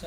是